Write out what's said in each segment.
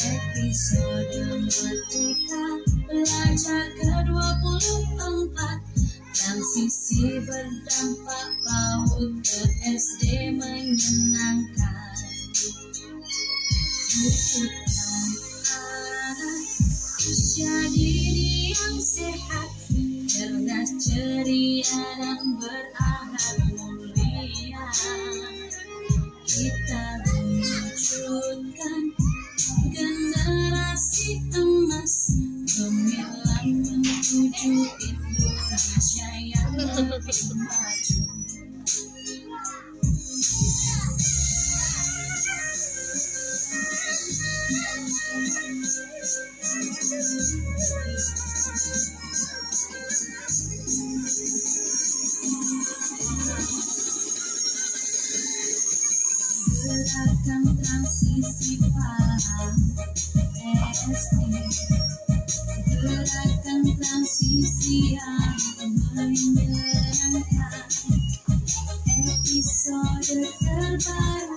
Episode Merdeka Belajar ke-24 Transisi berdampak PAUD ke SD menyenangkan Tutupkan Usia diri yang sehat Cerdas ceria dan berakhlak mulia Kita Berat kang transisi parang SD eh, eh, eh. Episode terbaru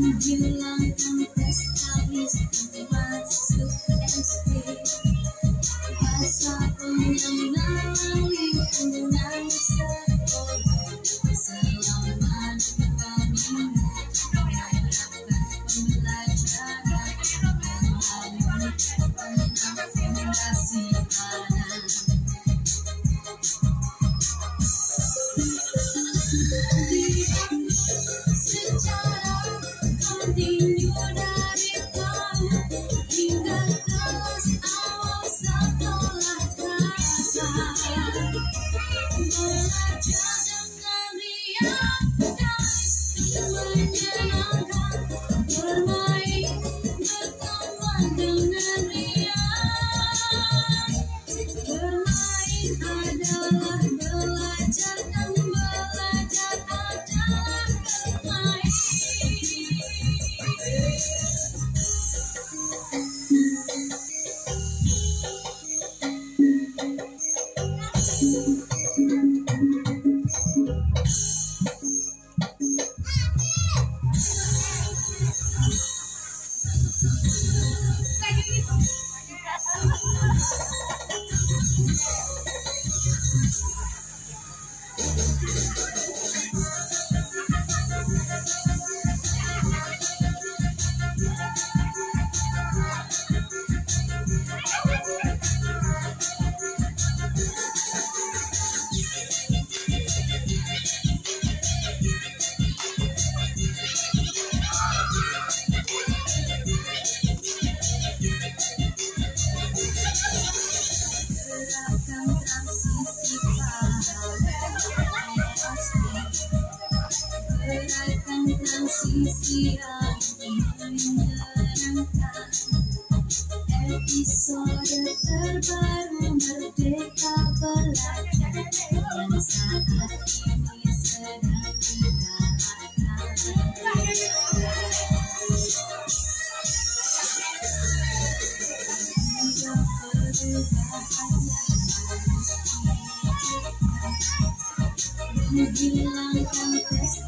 Thank you. ng sisira Inarangkan Episode terbaru Merdeka Belak Yang saat ini kita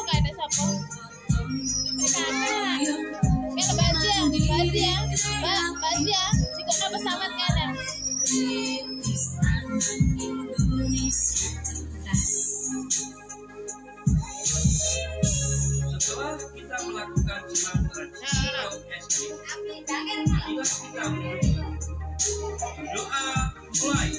Sapo? Mereka apa? Kan baja, baja, Mbak, baja. Jika ada pesawat kan ada. Kita melakukan. Berdoa mulai.